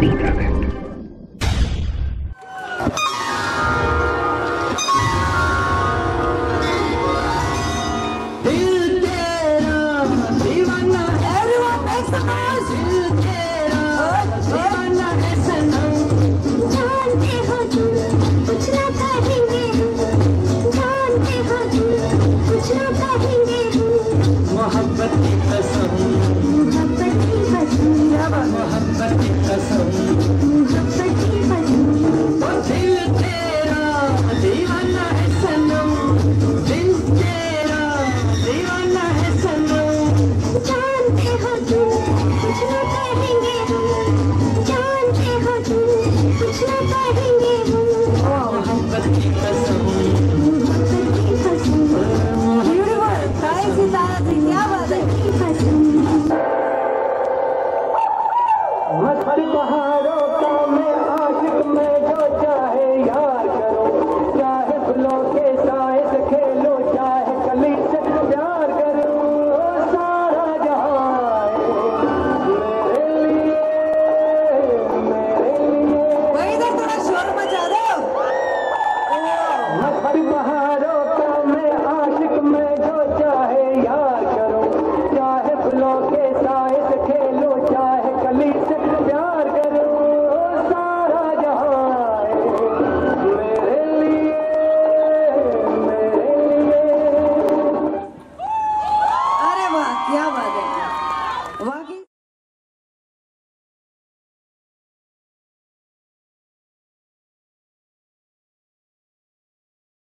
be perfect. Everyone makes the noise. कुछ ना कहेंगे जानते हो कुछ ना कहेंगे मोहब्बत की कसम ရပါတယ်